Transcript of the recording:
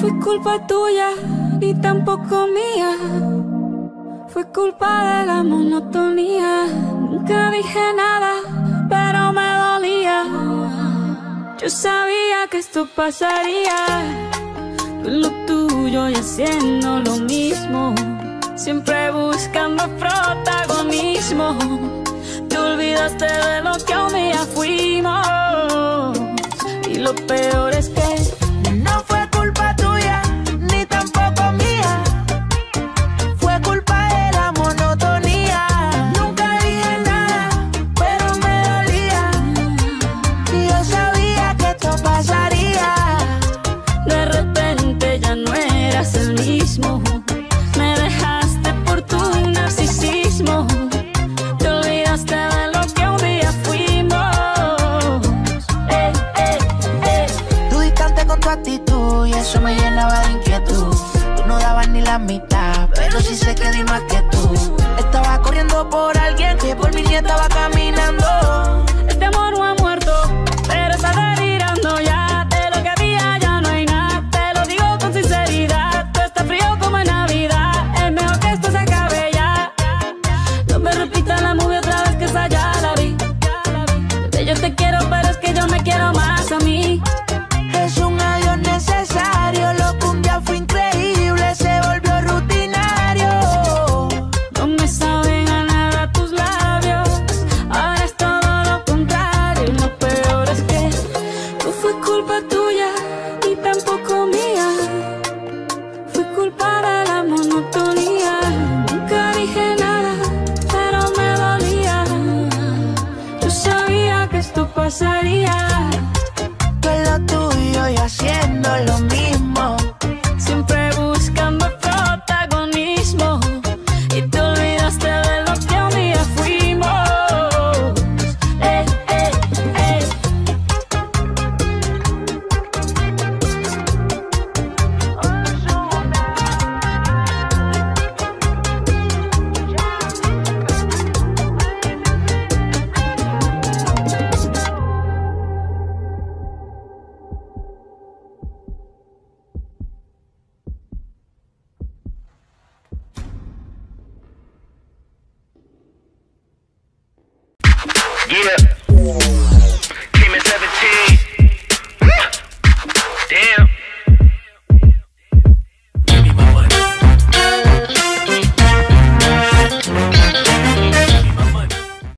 fue culpa tuya, ni tampoco mía. Fue culpa de la monotonía. Nunca dije nada, pero me dolía. Yo sabía que esto pasaría. Con lo tuyo y haciendo lo mismo. Siempre buscando protagonismo. Te olvidaste de lo que un día fuimos. Y lo peor es que eso me llenaba de inquietud. Tú no dabas ni la mitad, pero sí sé que di más que tú. pasaría. Yeah.